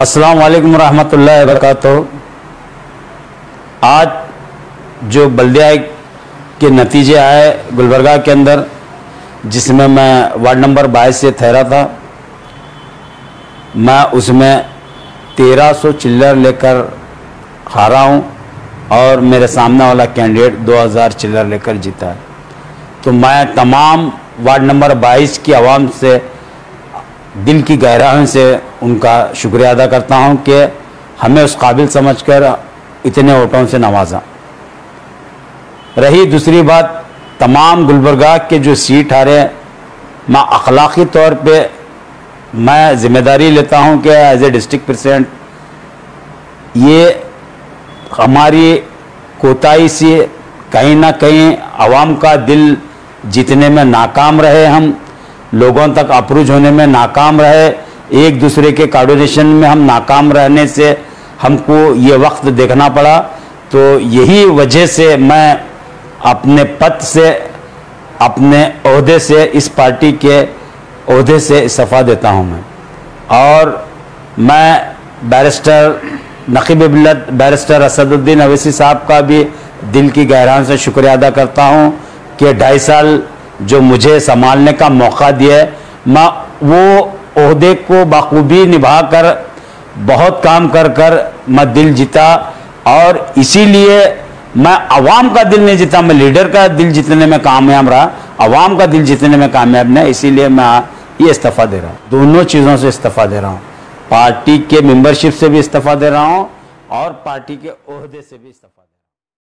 अस्सलाम वालेकुम रहमतुल्लाहि वबरकातुहू आज जो बल्दिया के नतीजे आए गुलबर्गा के अंदर, जिसमें मैं वार्ड नंबर 22 से ठहरा था, मैं उसमें 1300 चिल्लर लेकर हारा हूँ और मेरे सामने वाला कैंडिडेट 2000 चिल्लर लेकर जीता है। तो मैं तमाम वार्ड नंबर 22 की आवाम से, दिल की गहराई से उनका शुक्रिया अदा करता हूँ कि हमें उस काबिल समझकर इतने वोटों से नवाजा। रही दूसरी बात, तमाम गुलबर्गा के जो सीट हारे, मैं अखलाक़ी तौर पे मैं ज़िम्मेदारी लेता हूँ कि एज ए डिस्ट्रिक्ट प्रेसिडेंट ये हमारी कोताही से कहीं ना कहीं आवाम का दिल जीतने में नाकाम रहे हम, लोगों तक अप्रोच होने में नाकाम रहे। एक दूसरे के कोऑर्डिनेशन में हम नाकाम रहने से हमको ये वक्त देखना पड़ा। तो यही वजह से मैं अपने पद से, अपने अहदे से, इस पार्टी के अहदे से इस्तीफ़ा देता हूँ मैं। और मैं बैरिस्टर नकीब बिल्लत बैरिस्टर असदुद्दीन अवैसी साहब का भी दिल की गहरान से शुक्रिया अदा करता हूँ कि ढाई साल जो मुझे संभालने का मौका दिया मैं वो अहदे को बखूबी निभा कर बहुत काम कर कर मैं दिल जीता और इसीलिए मैं अवाम का दिल नहीं जीता, मैं लीडर का दिल जीतने में कामयाब रहा, अवाम का दिल जीतने में कामयाब नहीं, इसीलिए मैं ये इस्तीफ़ा दे रहा हूँ। दोनों चीज़ों से इस्तीफ़ा दे रहा हूँ। पार्टी के मेंबरशिप से भी इस्तीफ़ा दे रहा हूँ और पार्टी के अहदे से भी इस्तीफ़ा